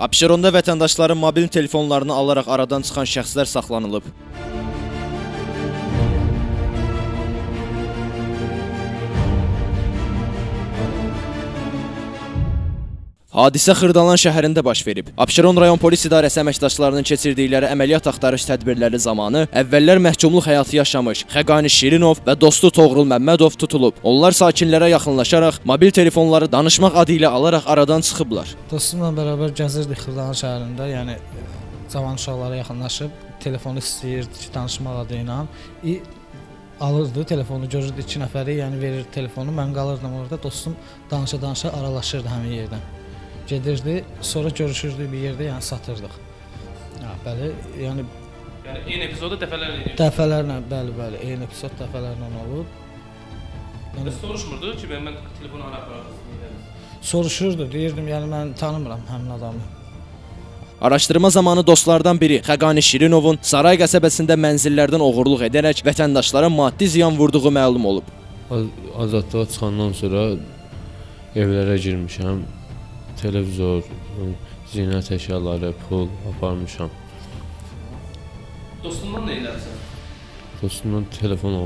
Abşeronda vətəndaşların mobil telefonlarını alaraq aradan çıxan şəxslər saxlanılıb. Hadisə Xırdalan şəhərində baş verib. Abşeron rayon polis idarəsi əməkdaşlarının keçirdikləri əməliyyat axtarış tədbirləri zamanı əvvəllər məhkumluq həyatı yaşamış Xəqani Şirinov və dostu Toğrul Məmmədov tutulub. Onlar sakinlərə yaxınlaşaraq mobil telefonları danışmaq adı ilə alaraq aradan çıxıblar. Dostumla bərabər gəzirdik Xırdalan şəhərində, yəni cavan uşaqlara yaxınlaşıb telefonu istəyirdi ki, danışmaq adı ilə. İ alırdı telefonu, görürdü 2 nəfəri, yəni verirdi telefonu. Mən qalırdım orada. Dostum danışa-danışa aralaşırdı həmin yerdən. Gedirdi, sonra görüşürdük bir yerdə, yəni satırdıq. Ha, bəli, yəni Yəni eyni epizodu dəfələrlə edir. dəfələrlə, bəli, bəli, eyni epizod dəfələrlə olub. Yəni soruşmurdu ki, mən, mən telefonu hara aparırsınız? soruşurdu, deyirdim, yəni mən tanımıram həmin adamı. Araşdırma zamanı dostlardan biri Xəqani Şirinovun Saray qəsəbəsində mənzillərdən oğurluq edərək vətəndaşlara maddi ziyan vurduğu məlum olub. Az- Azadlığa çıxandan sonra evlərə girmişəm. Televizor, zinət əşyaları, pul aparmışam. Dostundan nə eləsən? Dostumdan telefon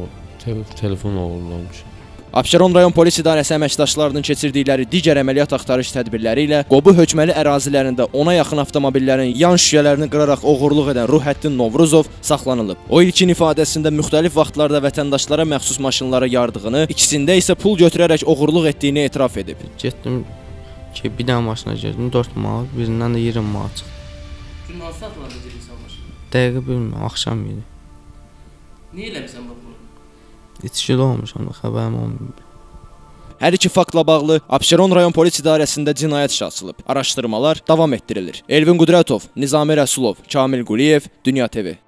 te telefon oğurlamışam. Abşeron rayon polis idarəsi əməkdaşlarının keçirdikləri digər əməliyyat axtarış tədbirləri ilə Qobu hökməli ərazilərində ona yaxın avtomobillərin yan şüşələrini qıraraq oğurluq edən Ruhəddin Novruzov saxlanılıb. O ilkin ifadəsində müxtəlif vaxtlarda vətəndaşlara məxsus maşınlara yardığını, ikisində isə pul götürərək oğurluq etdiyini etiraf edib. Getdim ki, bir dənə maşına girdim 4 manat, birindən də 20 manat çıxdı. Gün hansı saatlarda edirsən maşını? Dəqiqə bilmirəm, axşam idi. Niyə eləmisən bax bunu? İçkili olmuşam da xəbərim olmayıb. Hər iki faktla bağlı Abşeron rayon polis idarəsində cinayət işi açılıb. Araşdırmalar davam etdirilir. Elvin Qudratov, Nizami Rəsulov, Kamil Quliyev, Dünya TV